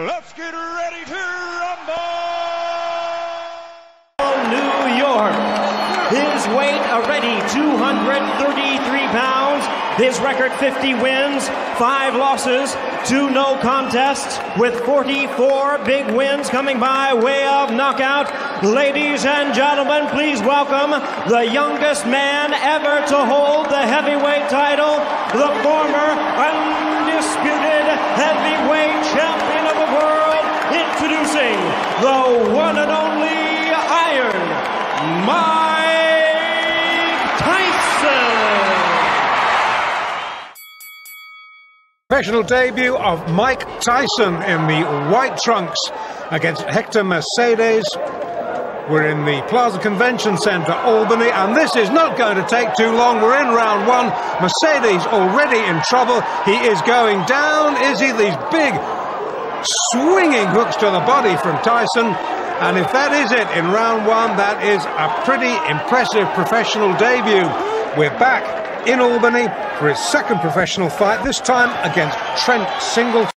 Let's get ready to rumble! New York. His weight already 233 pounds. His record 50 wins, 5 losses, 2 no contests, with 44 big wins coming by way of knockout. Ladies and gentlemen, please welcome the youngest man ever to hold the heavyweight title, the the one and only Iron Mike Tyson. Professional debut of Mike Tyson in the white trunks against Hector Mercedes. We're in the Plaza Convention Center, Albany, and this is not going to take too long. We're in round one. Mercedes already in trouble. He is going down, is he? These big swinging hooks to the body from Tyson. And if that is it in round one, that is a pretty impressive professional debut. We're back in Albany for his second professional fight, this time against Trent Singleton.